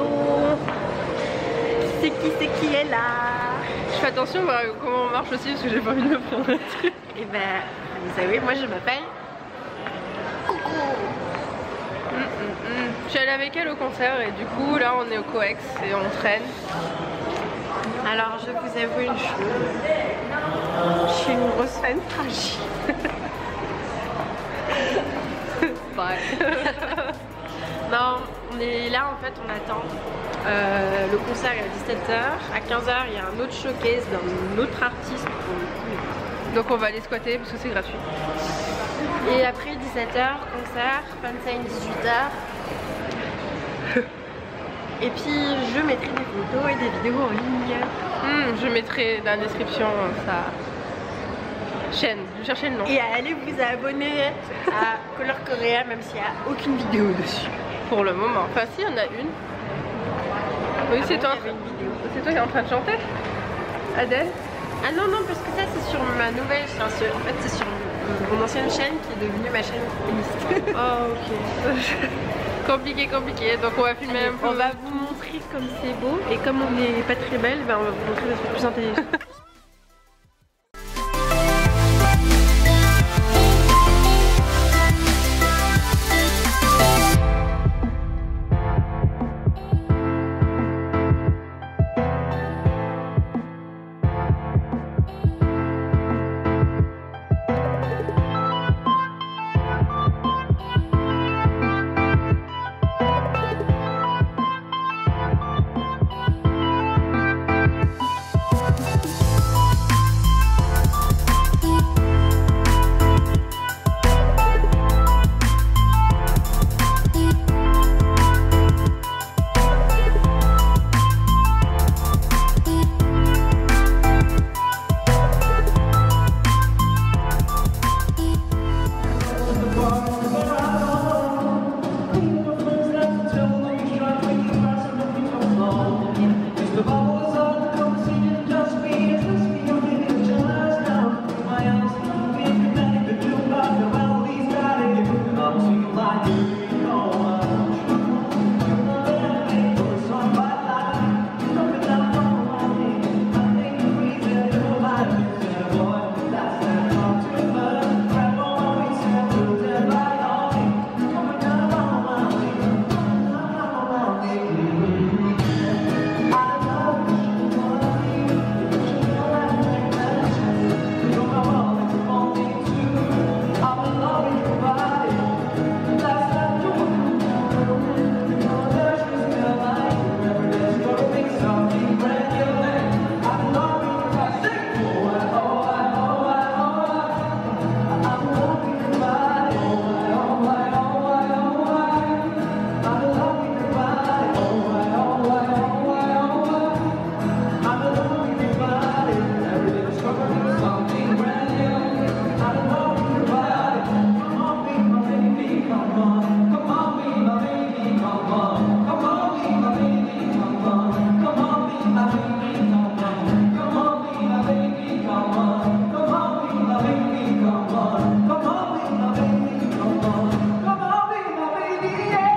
hello C'est qui, c'est qui est là? Je fais attention à comment on marche aussi parce que j'ai pas envie de me prendre un truc. Et eh ben, vous savez, moi je m'appelle Coucou mm, mm, mm. Je suis allée avec elle au concert et du coup là on est au Coex et on traîne. Alors je vous avoue une chose, je suis une grosse fan fragile. non, on est là en fait, on attend. Euh, le concert est à 17h. À 15h, il y a un autre showcase d'un autre artiste. Donc on va aller squatter parce que c'est gratuit. Et après 17h, concert, fansign 18h. Et puis je mettrai des photos et des vidéos en ligne. Hmm, je mettrai dans la description ça chaîne, je cherchais le nom. Et allez vous abonner à Color Korea même s'il n'y a aucune vidéo dessus. Pour le moment. Enfin si, il y en a une. Oui, c'est toi. C'est toi qui es en train de chanter Adèle? Ah non, non, parce que ça c'est sur ma nouvelle, en fait c'est sur mon ancienne chaîne qui est devenue ma chaîne féministe. oh ok. compliqué, compliqué. Donc on va filmer un peu. On va vous montrer comme c'est beau et comme on n'est pas très belle, ben on va vous montrer des trucs plus intelligents. Yeah.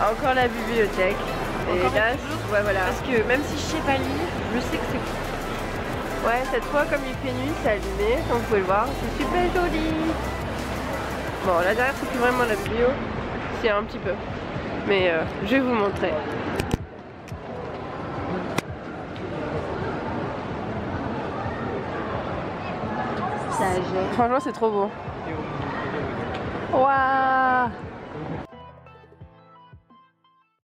Encore la bibliothèque. Et Encore là, ouais, voilà. Parce que même si je sais pas lire, je sais que c'est Ouais, cette fois, comme il fait nuit, c'est allumé, comme vous pouvez le voir. C'est super joli. Bon, là derrière, c'est plus vraiment la vidéo. C'est un petit peu. Mais euh, je vais vous montrer. Franchement, c'est trop beau. Waouh